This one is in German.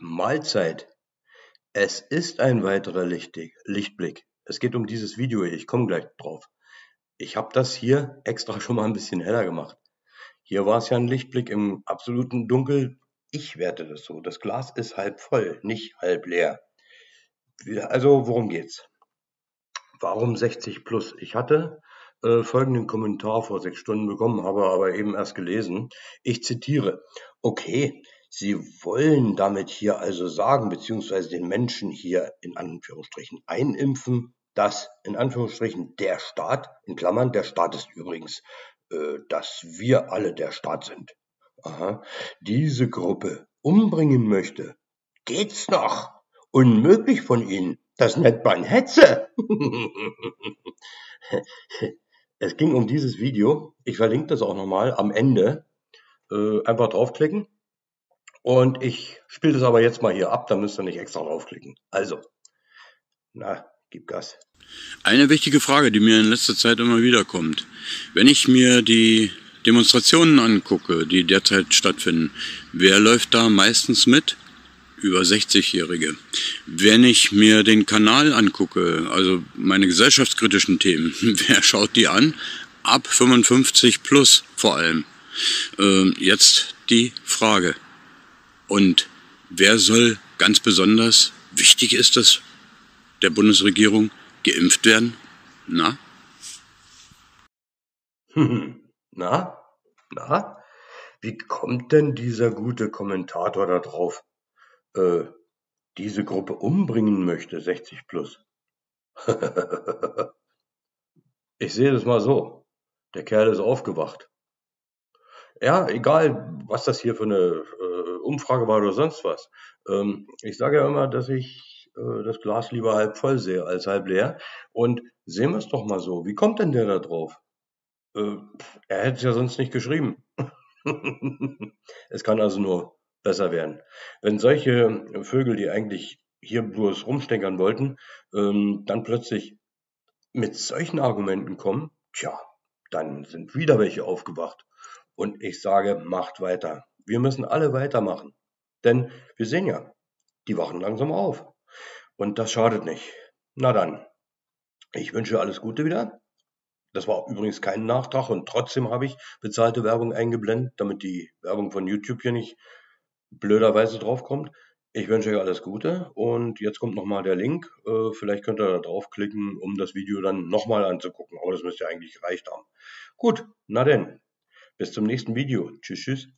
Mahlzeit. Es ist ein weiterer Lichtblick. Es geht um dieses Video hier. Ich komme gleich drauf. Ich habe das hier extra schon mal ein bisschen heller gemacht. Hier war es ja ein Lichtblick im absoluten Dunkel. Ich werte das so. Das Glas ist halb voll, nicht halb leer. Also, worum geht's? Warum 60 plus? Ich hatte äh, folgenden Kommentar vor sechs Stunden bekommen, habe aber eben erst gelesen. Ich zitiere. Okay, Sie wollen damit hier also sagen, beziehungsweise den Menschen hier in Anführungsstrichen einimpfen, dass in Anführungsstrichen der Staat, in Klammern, der Staat ist übrigens, äh, dass wir alle der Staat sind, aha, diese Gruppe umbringen möchte. Geht's noch? Unmöglich von Ihnen. Das nennt man Hetze. es ging um dieses Video. Ich verlinke das auch nochmal am Ende. Äh, einfach draufklicken und ich spiele das aber jetzt mal hier ab, da müsst ihr nicht extra draufklicken. Also, na, gib Gas. Eine wichtige Frage, die mir in letzter Zeit immer wieder kommt. Wenn ich mir die Demonstrationen angucke, die derzeit stattfinden, wer läuft da meistens mit? Über 60-Jährige. Wenn ich mir den Kanal angucke, also meine gesellschaftskritischen Themen, wer schaut die an? Ab 55 plus vor allem. Ähm, jetzt die Frage. Und wer soll ganz besonders, wichtig ist das, der Bundesregierung, geimpft werden? Na? Na? Na? Wie kommt denn dieser gute Kommentator da drauf, äh, diese Gruppe umbringen möchte, 60 plus? ich sehe das mal so. Der Kerl ist aufgewacht. Ja, egal, was das hier für eine äh, Umfrage war oder sonst was. Ähm, ich sage ja immer, dass ich äh, das Glas lieber halb voll sehe als halb leer. Und sehen wir es doch mal so. Wie kommt denn der da drauf? Äh, er hätte es ja sonst nicht geschrieben. es kann also nur besser werden. Wenn solche Vögel, die eigentlich hier bloß rumsteckern wollten, ähm, dann plötzlich mit solchen Argumenten kommen, tja, dann sind wieder welche aufgewacht. Und ich sage, macht weiter. Wir müssen alle weitermachen. Denn wir sehen ja, die wachen langsam auf. Und das schadet nicht. Na dann, ich wünsche alles Gute wieder. Das war übrigens kein Nachtrag und trotzdem habe ich bezahlte Werbung eingeblendet, damit die Werbung von YouTube hier nicht blöderweise draufkommt. Ich wünsche euch alles Gute und jetzt kommt nochmal der Link. Äh, vielleicht könnt ihr da draufklicken, um das Video dann nochmal anzugucken. Aber das müsste eigentlich gereicht haben. Gut, na denn. Bis zum nächsten Video. Tschüss, tschüss.